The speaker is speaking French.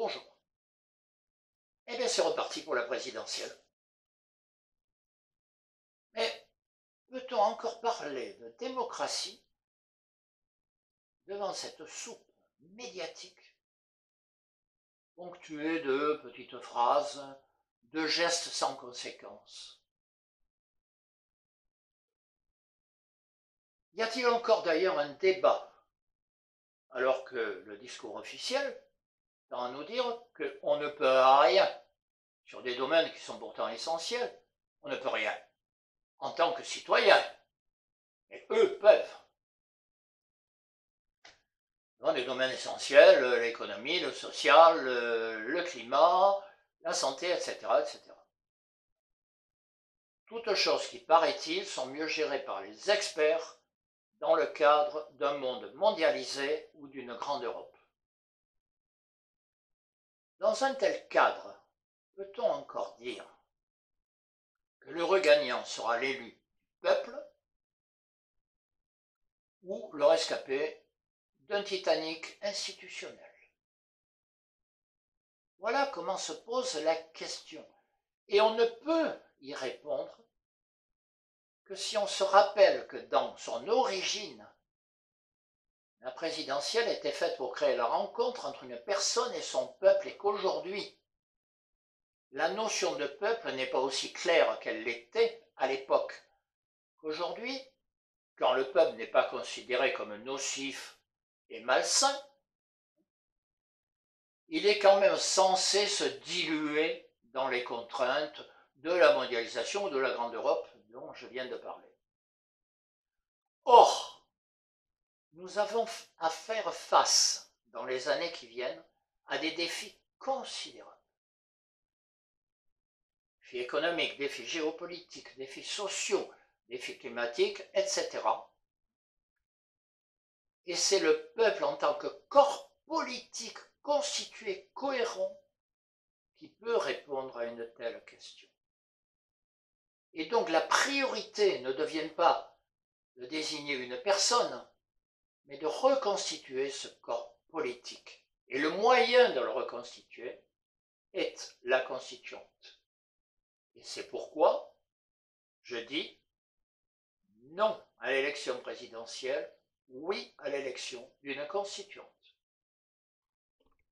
Bonjour. Eh bien, c'est reparti pour la présidentielle. Mais peut-on encore parler de démocratie devant cette soupe médiatique ponctuée de petites phrases, de gestes sans conséquence Y a-t-il encore d'ailleurs un débat alors que le discours officiel à nous dire qu'on ne peut rien sur des domaines qui sont pourtant essentiels. On ne peut rien en tant que citoyen. Et eux peuvent. Dans des domaines essentiels, l'économie, le social, le climat, la santé, etc., etc. Toutes choses qui, paraît-il, sont mieux gérées par les experts dans le cadre d'un monde mondialisé ou d'une grande Europe. Dans un tel cadre, peut-on encore dire que le regagnant sera l'élu du peuple ou le rescapé d'un Titanic institutionnel? Voilà comment se pose la question. Et on ne peut y répondre que si on se rappelle que dans son origine, la présidentielle était faite pour créer la rencontre entre une personne et son peuple et qu'aujourd'hui, la notion de peuple n'est pas aussi claire qu'elle l'était à l'époque qu'aujourd'hui, quand le peuple n'est pas considéré comme nocif et malsain, il est quand même censé se diluer dans les contraintes de la mondialisation ou de la Grande Europe dont je viens de parler. Or, nous avons à faire face, dans les années qui viennent, à des défis considérables. Défis économiques, défis géopolitiques, défis sociaux, défis climatiques, etc. Et c'est le peuple en tant que corps politique constitué, cohérent, qui peut répondre à une telle question. Et donc la priorité ne devienne pas de désigner une personne, mais de reconstituer ce corps politique. Et le moyen de le reconstituer est la constituante. Et c'est pourquoi je dis non à l'élection présidentielle, oui à l'élection d'une constituante.